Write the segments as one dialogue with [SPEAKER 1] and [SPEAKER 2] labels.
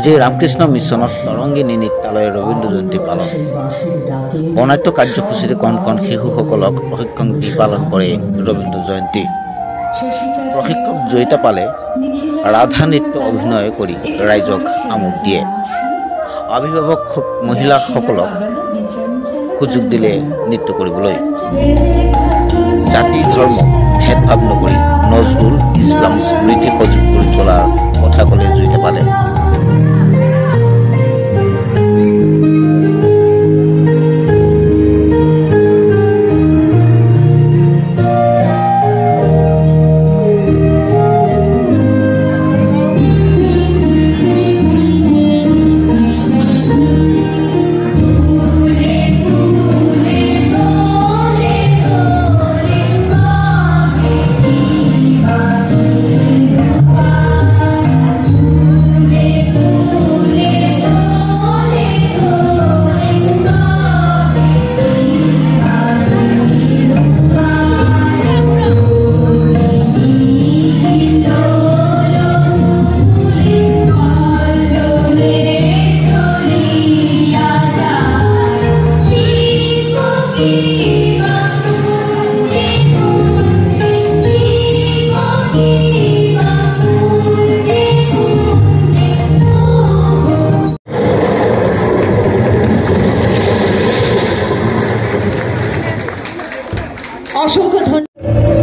[SPEAKER 1] উজে ৰামকৃষ্ণ মিছনত তৰংগিনী নৃত্যালয়ৰ ৰবীন্দ্ৰ জয়ন্তী পালন। বৰ্ণাঢ্য কাৰ্যসূচীৰে কণ কণ শিশুসকলক প্ৰশিক্ষণ দি পালন কৰে ৰবীন্দ্ৰ জয়ন্তী। প্ৰশিক্ষক জয়িতা পালে ৰাধা নৃত্য অভিনয় কৰি ৰাইজক আমোদ দিয়ে। অভিভাৱক মহিলাসকলক সুযোগ দিলে নৃত্য কৰিবলৈ। জাতি, ধৰ্ম, ভেদভাৱ নকৰি নজৰুল ইছলাম স্মৃতি সজীৱ কৰি তোলাৰ কথা ক'লে জয়িতা পালে।
[SPEAKER 2] Cựu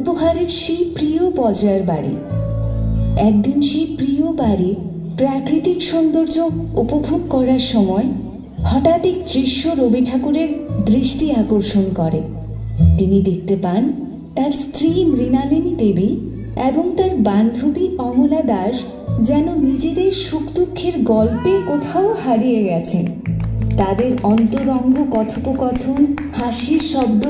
[SPEAKER 2] উপহারের সেই প্রিয় বজার বাড়ি। একদিন সেই প্রিয় বাড়ি প্রাকৃতিক সৌন্দর্য উপভোগ করার সময় হঠাৎ এক দৃশ্য রবি ঠাকুরের দৃষ্টি আকর্ষণ করে। তিনি দেখতে পান তার স্ত্রী মৃণালিনী দেবী এবং তার বান্ধবী অমলা দাস যেন নিজেদের সুখ দুঃখের গল্পে কোথাও হারিয়ে গেছেন। তাদের অন্তরঙ্গ কথোপকথন, হাসির শব্দ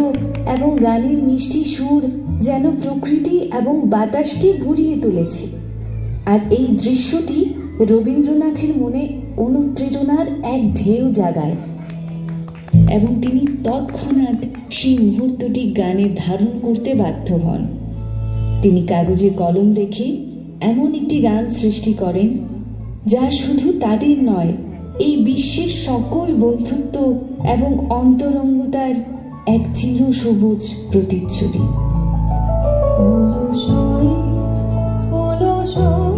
[SPEAKER 2] এবং গানের মিষ্টি সুর যেন প্রকৃতি এবং বাতাসকে ভরিয়ে তুলেছে। আর এই দৃশ্যটি রবীন্দ্রনাথের মনে অনুপ্রেরণার এক ঢেউ জাগায়। এবং তিনি তৎক্ষণাৎ সেই মুহূর্তটি গানে ধারণ করতে বাধ্য হন। তিনি কাগজে কলম রেখে এমন একটি গান সৃষ্টি করেন, যা শুধু তাদের নয়, এই বিশ্বের সকল বন্ধুত্ব এবং অন্তরঙ্গতার এক
[SPEAKER 3] চির সবুজ প্রতিচ্ছবি।
[SPEAKER 1] 不露声，不露声。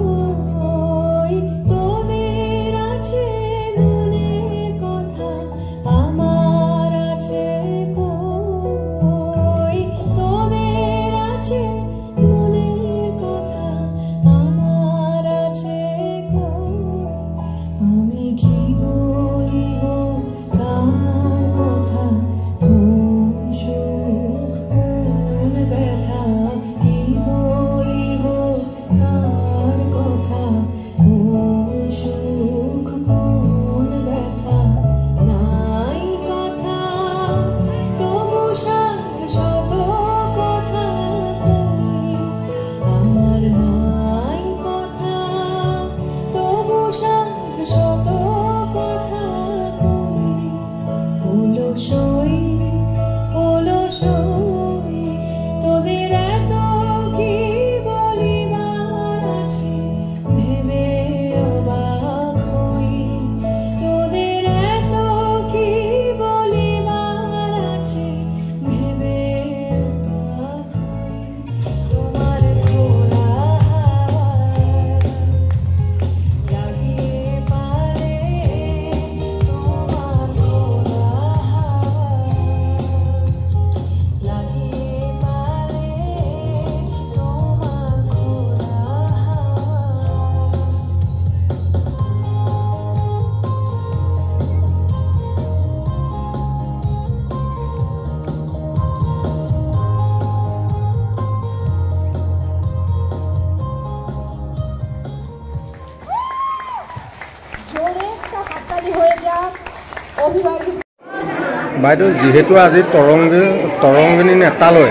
[SPEAKER 4] বাইদেউ যিহেতু আজি তৰংগী তৰংগিনী নেতালৈ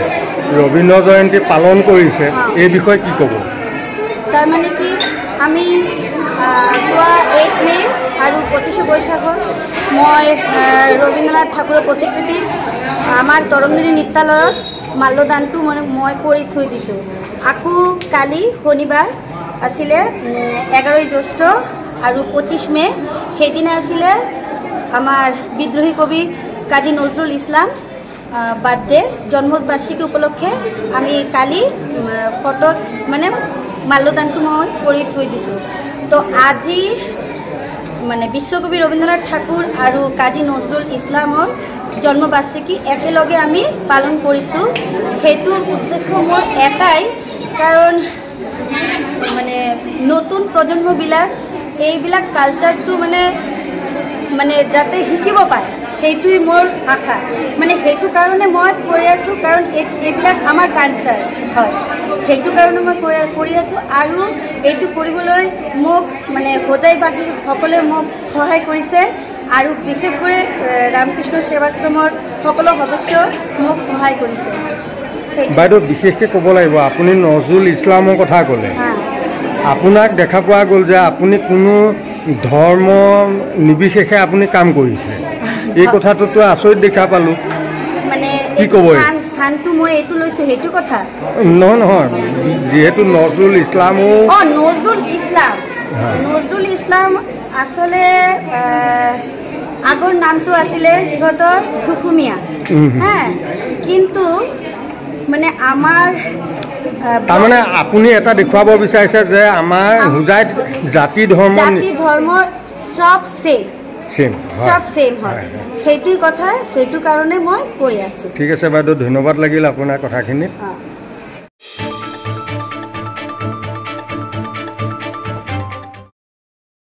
[SPEAKER 4] ৰবীন্দ্ৰ জয়ন্তী পালন কৰিছে এই বিষয়ে কি ক'ব?
[SPEAKER 5] তাৰমানে কি আমি যোৱা এক মে' আৰু পঁচিছ বৈশাখত মই ৰবীন্দ্ৰনাথ ঠাকুৰৰ প্ৰতিকৃতি আমাৰ তৰংগিনী নৃত্যালয়ত মাল্যদানটো মানে মই কৰি থৈ দিছোঁ। আকৌ কালি শনিবাৰ আছিলে এঘাৰই জ্যৈষ্ঠ আৰু পঁচিছ মে' সেইদিনা আছিলে আমাৰ বিদ্ৰোহী কবি কাজী নজৰুল ইসলাম বাৰ্থডে জন্মবাৰ্ষিকী উপলক্ষে আমি কালি ফটোত মানে মাল্যদানটো মই কৰি থৈ দিছোঁ। তো আজি মানে বিশ্বকবি ৰবীন্দ্ৰনাথ ঠাকুৰ আৰু কাজী নজৰুল ইছলামৰ জন্মবাৰ্ষিকী একেলগে আমি পালন কৰিছোঁ। সেইটোৰ উদ্দেশ্য মোৰ এটাই কাৰণ মানে নতুন প্ৰজন্মবিলাক এইবিলাক কালচাৰটো মানে মানে যাতে শিকিব পাৰে সেইটোৱেই মোৰ আশা। মানে সেইটো কাৰণে মই কৰি আছোঁ কাৰণ এই- এইবিলাক আমাৰ কালচাৰ হয়। সেইটো কাৰণে মই কৰি- কৰি আছোঁ আৰু এইটো কৰিবলৈ মোক মানে হোজাইবাসী সকলোৱে মোক সহায় কৰিছে আৰু বিশেষকৈ ৰামকৃষ্ণ সেৱাশ্ৰমৰ সকলো সদস্য মোক সহায় কৰিছে।
[SPEAKER 4] বাইদেউ বিশেষকৈ ক'ব লাগিব আপুনি নজৰুল ইছলামৰ কথা ক'লে। আপোনাক দেখা পোৱা গ'ল যে আপুনি কোনো ধৰ্ম নিৰ্বিশেষে আপুনি কাম কৰিছে। এই কথাটোতো আচৰিত দেখা পালোঁ।
[SPEAKER 5] মানে
[SPEAKER 4] কি ক'ব
[SPEAKER 5] স্থানটো মই এইটো লৈছোঁ সেইটো কথা?
[SPEAKER 4] নহয় নহয়। যিহেতু নজৰুল ইছলামো হ্যাঁ।
[SPEAKER 5] নজৰুল ইসলাম আসলে আহ, আগৰ নামটো আছিলে সিহঁতৰ দুখুমীয়া।
[SPEAKER 4] উম।
[SPEAKER 5] হ্যাঁ কিন্তু মানে আমাৰ
[SPEAKER 4] তাৰমানে আপুনি এটা দেখুৱাব বিচাৰিছে যে আমাৰ হোজাইত জাতি ধৰ্ম
[SPEAKER 5] জাতি ধৰ্ম চব
[SPEAKER 4] হয় হয়।
[SPEAKER 5] সেইটোৱে কথা সেইটো কাৰণে মই কৰি আছোঁ।
[SPEAKER 4] ঠিক আছে বাইদেউ ধন্যবাদ লাগিল আপোনাৰ কথাখিনিত।
[SPEAKER 5] অ।